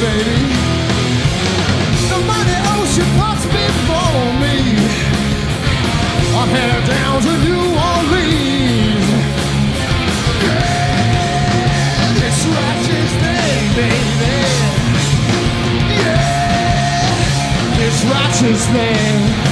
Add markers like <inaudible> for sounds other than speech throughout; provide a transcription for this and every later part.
baby. Owes you parts before me. I'm down to New Orleans. Yeah, this righteous thing, baby. Yeah, this righteous thing.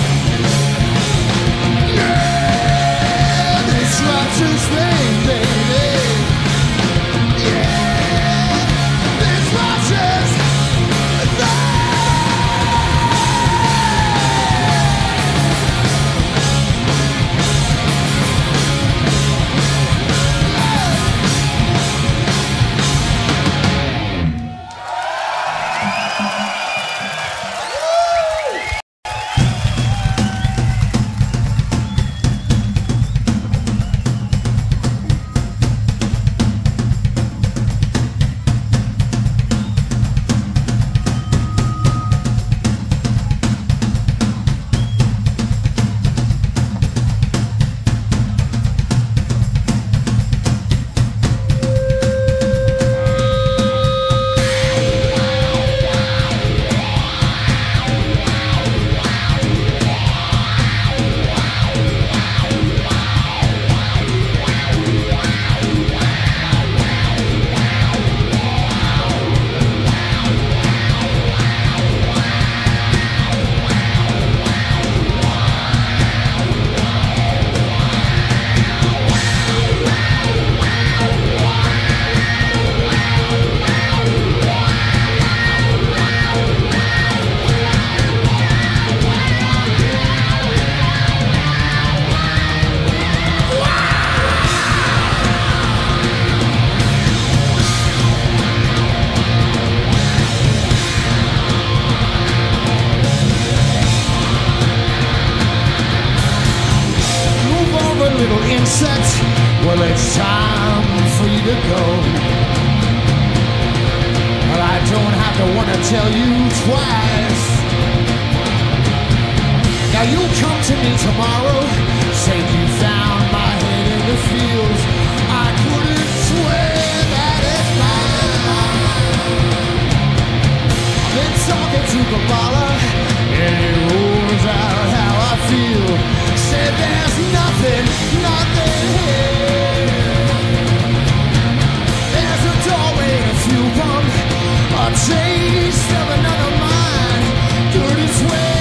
Tell you twice. Now you'll come to me tomorrow, say you found my head in the fields. I couldn't swear that it's mine. Been talking to Kabbalah, and he roars out how I feel. Said there's nothing, nothing here. Taste of another mind. Good as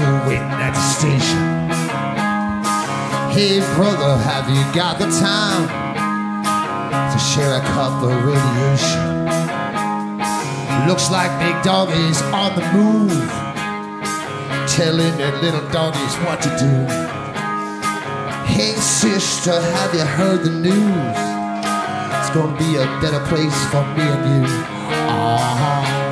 to wait at the station. Hey brother, have you got the time to share a cup of radiation? Looks like big doggies on the move, telling their little doggies what to do. Hey sister, have you heard the news? It's gonna be a better place for me and you. Uh-huh.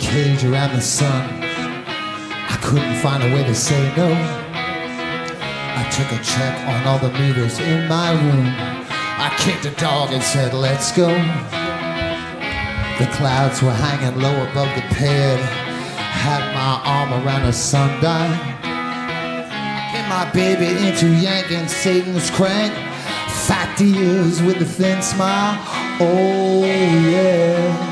Cage around the sun. I couldn't find a way to say no. I took a check on all the meters in my room. I kicked a dog and said, let's go. The clouds were hanging low above the pad. Had my arm around a sundial. Get my baby into yanking Satan's crank. Fat ears with a thin smile. Oh yeah.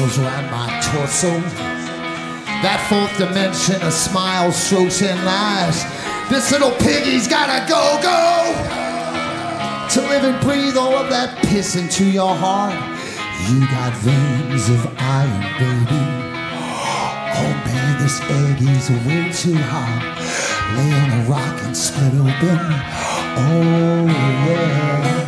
Muscles around my torso. That fourth dimension of smiles, strokes, and lies. This little piggy's gotta go, go! To live and breathe all of that piss into your heart. You got veins of iron, baby. Oh man, this egg is way too hot. Lay on a rock and split open. Oh yeah.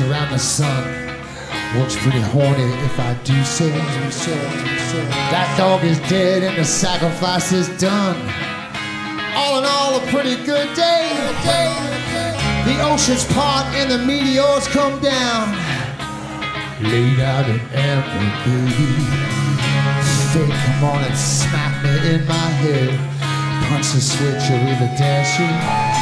Around the sun. Works pretty horny if I do say. so. That dog is dead and the sacrifice is done. All in all, a pretty good day. The ocean's part and the meteors come down. Laid out in amber. Come on and smack me in my head. Punch the switch or either dash it.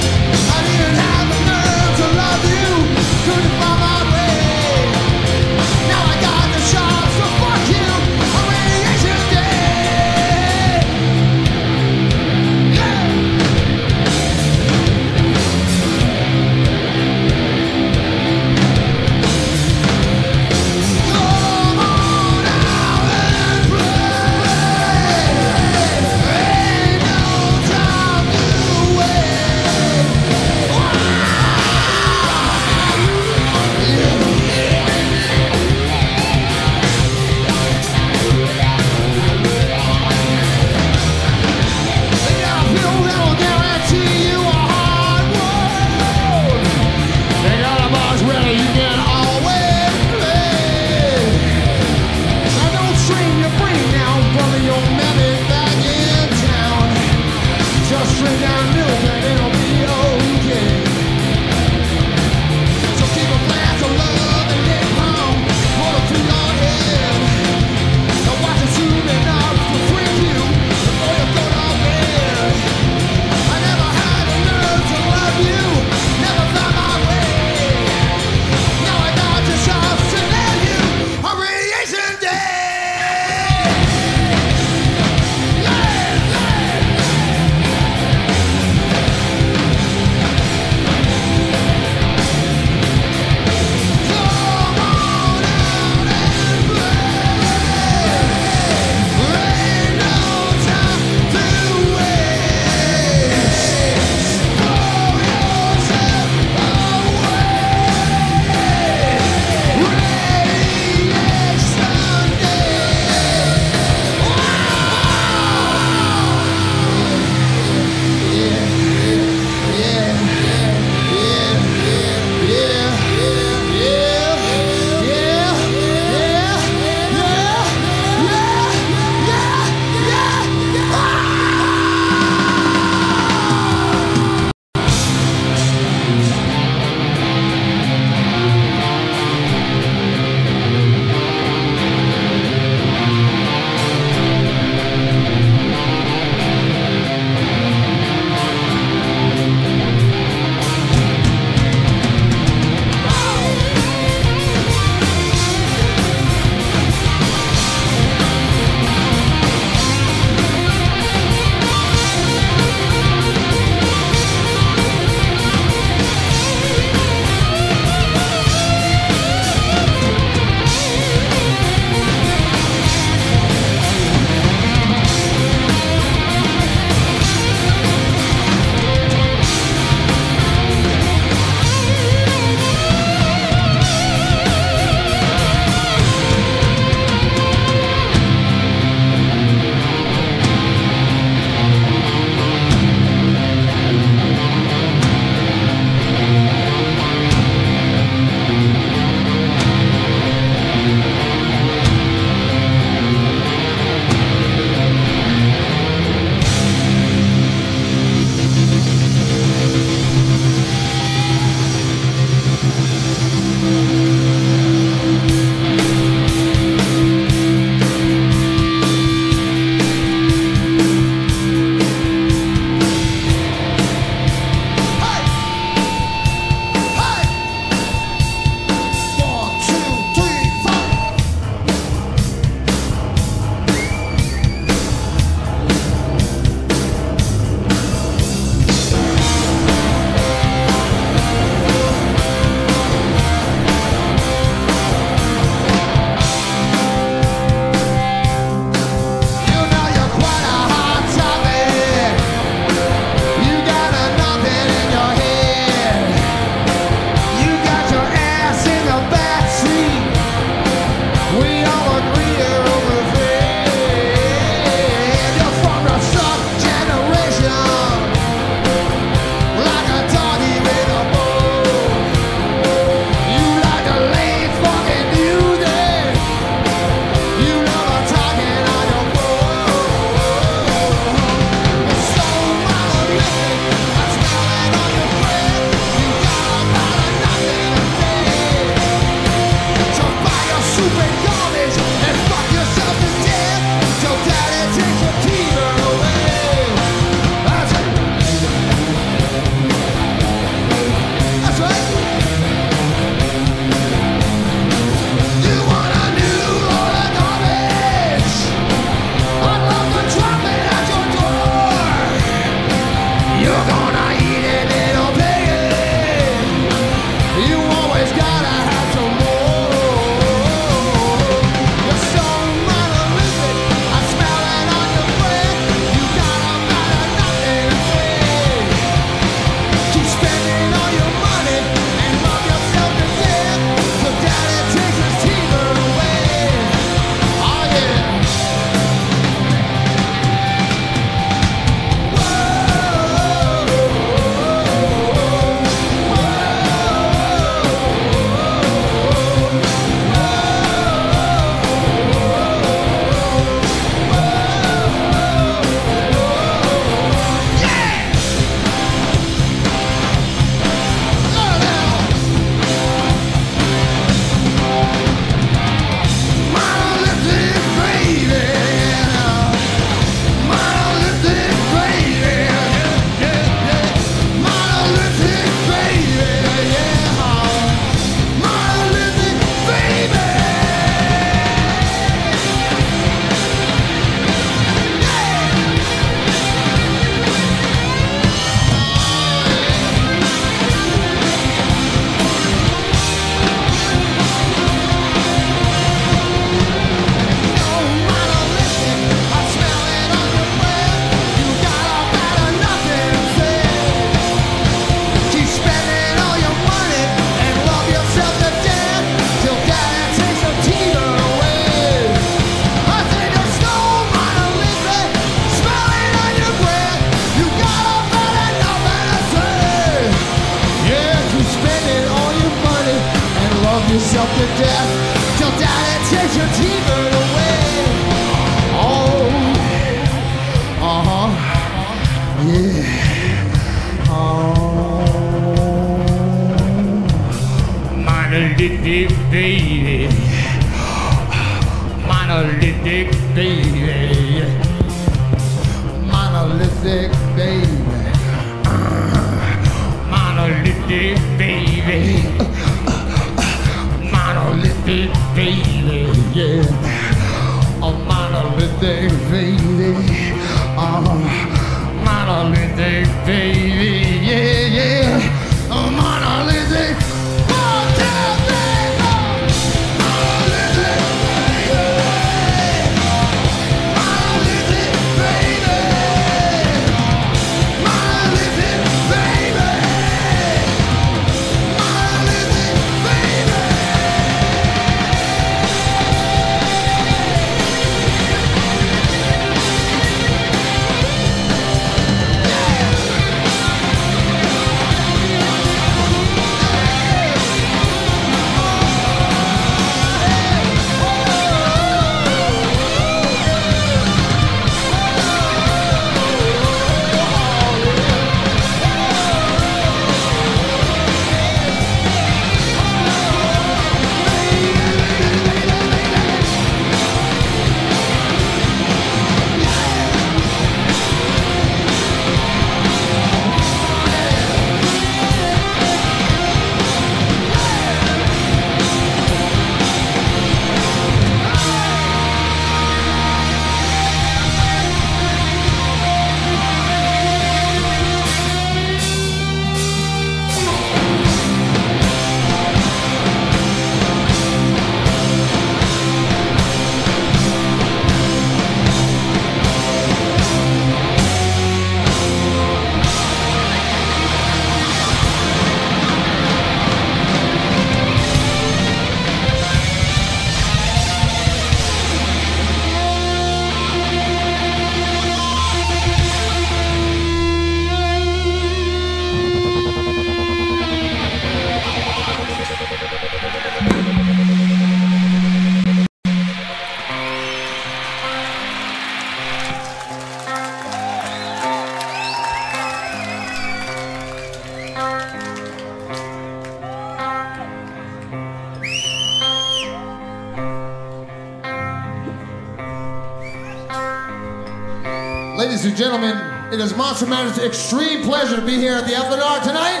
It is Monster Magnet's extreme pleasure to be here at the FNR tonight.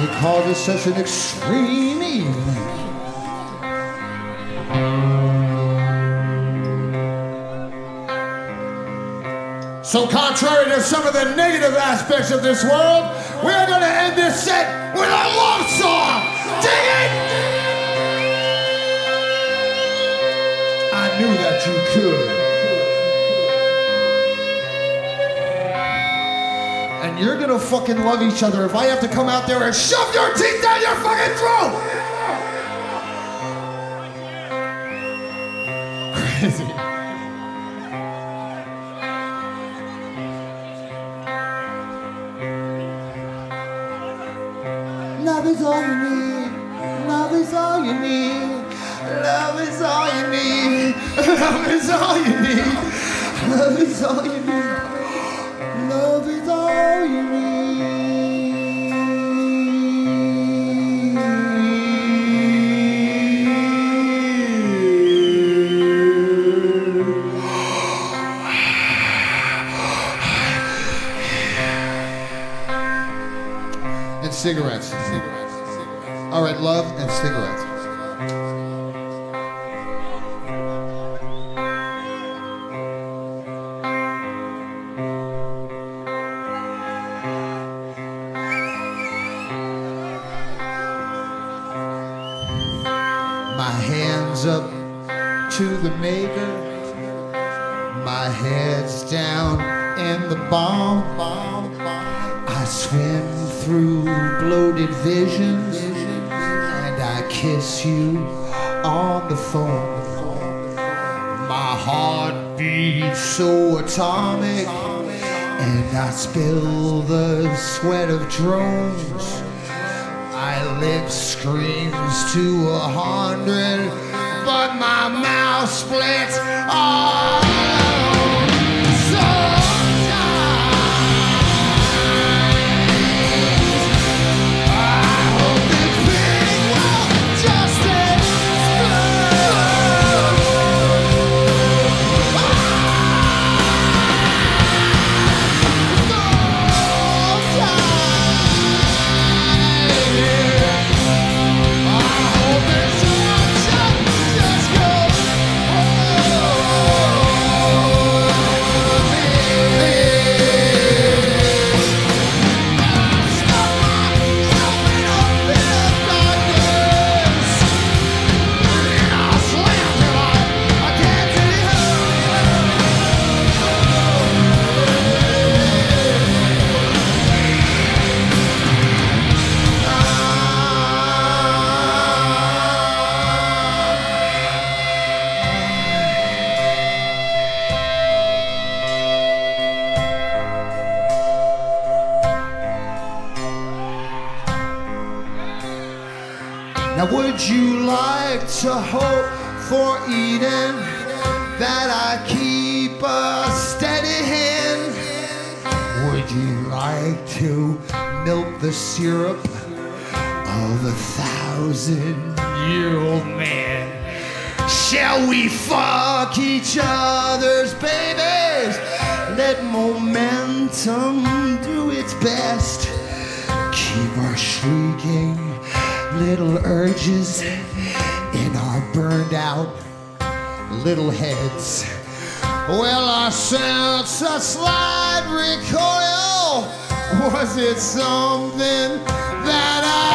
We call this such an extreme evening. So contrary to some of the negative aspects of this world, we are going to end this set with a love song. Dig it! I knew that you could. Gonna fucking love each other if I have to come out there and shove your teeth down your fucking throat! Crazy. Love is all you need. Love is all you need. Love is all you need. <laughs> Love is all you need. Love is all you need. Spill the sweat of drones. My lips screams to a hundred, but my mouth splits would you like to hope for Eden that I keep a steady hand? Would you like to milk the syrup of a thousand year old man? Shall we fuck each other's babies? Let momentum do its best. Little urges in our burned out little heads. Well, our sense of slide recoil. Was it something that I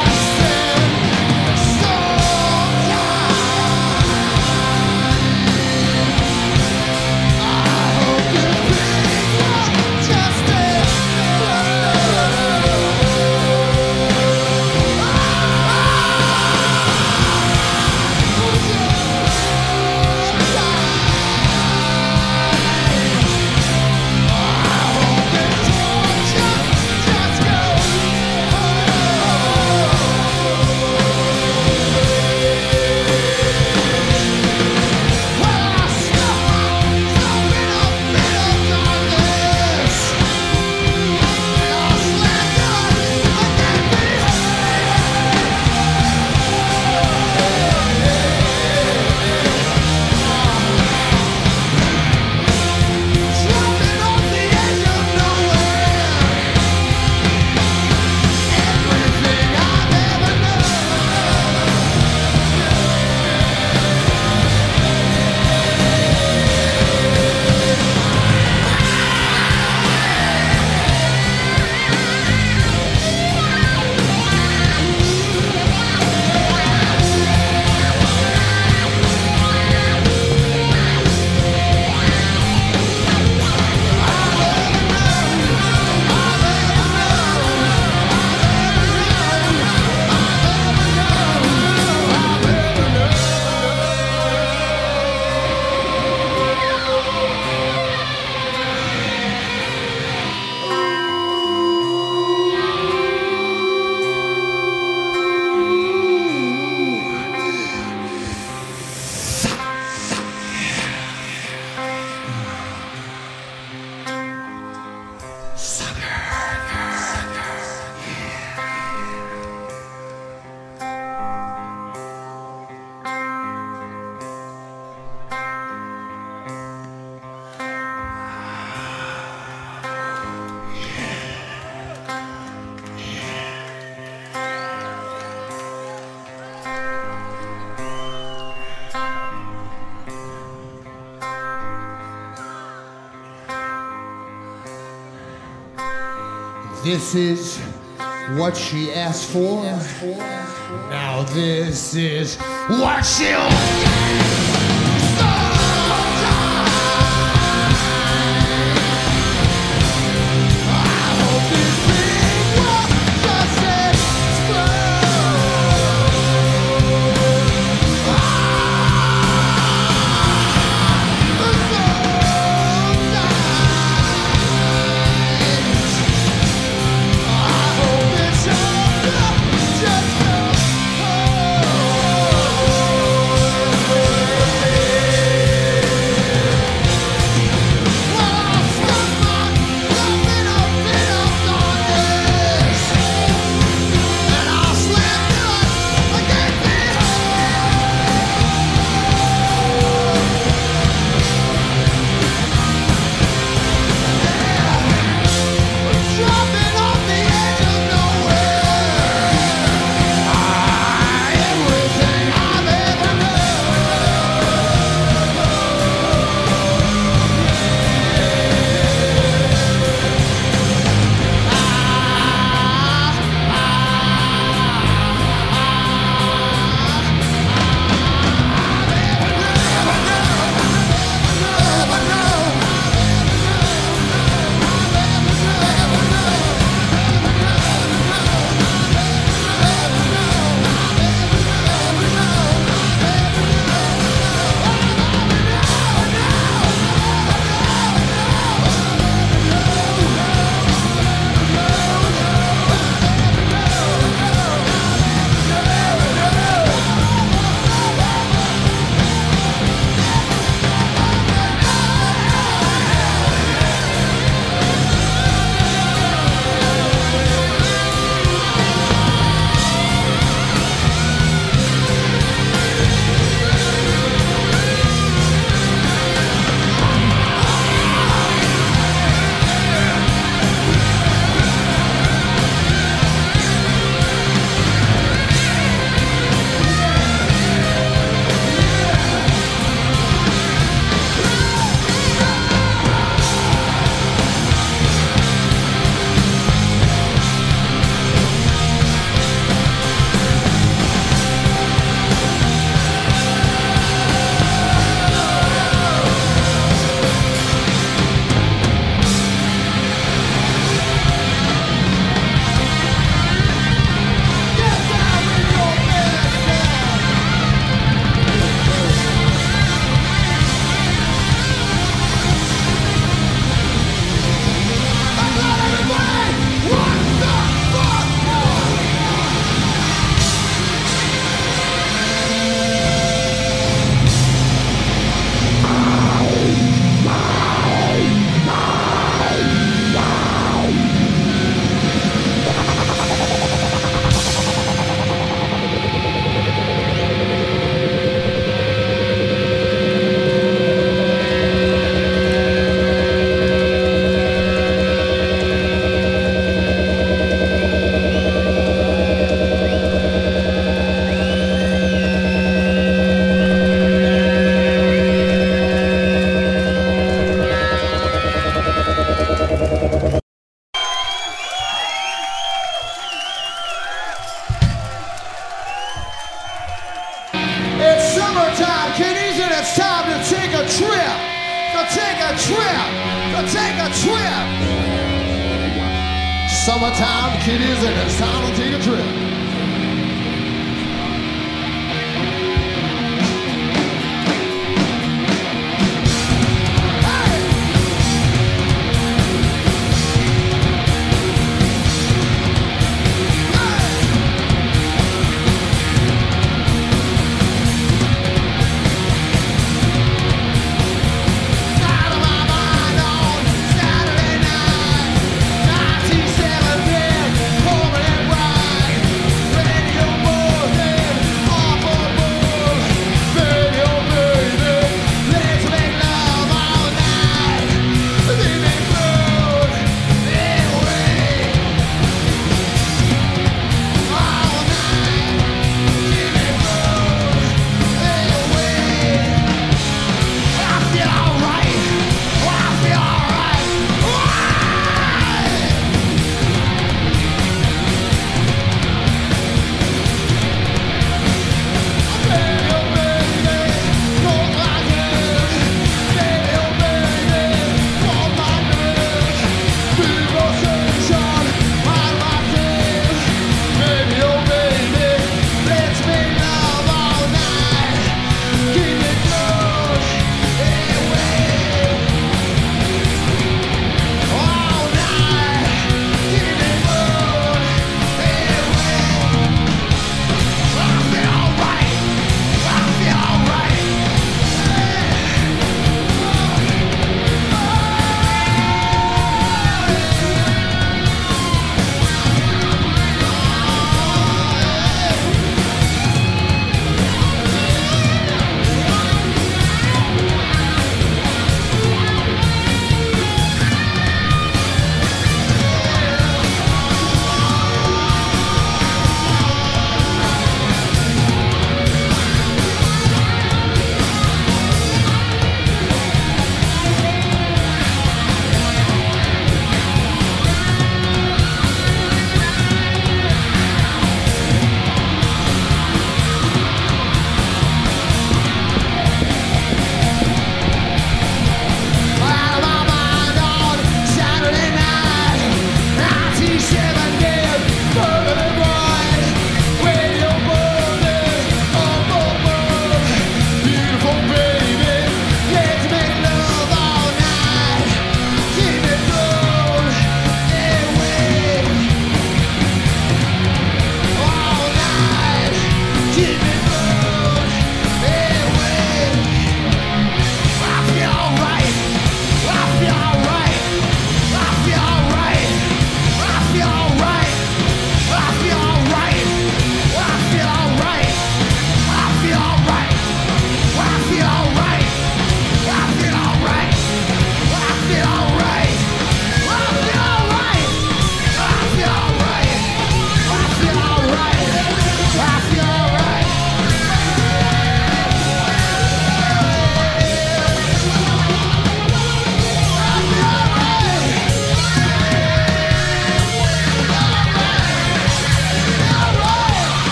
This is what she asked for. Now this is what she'll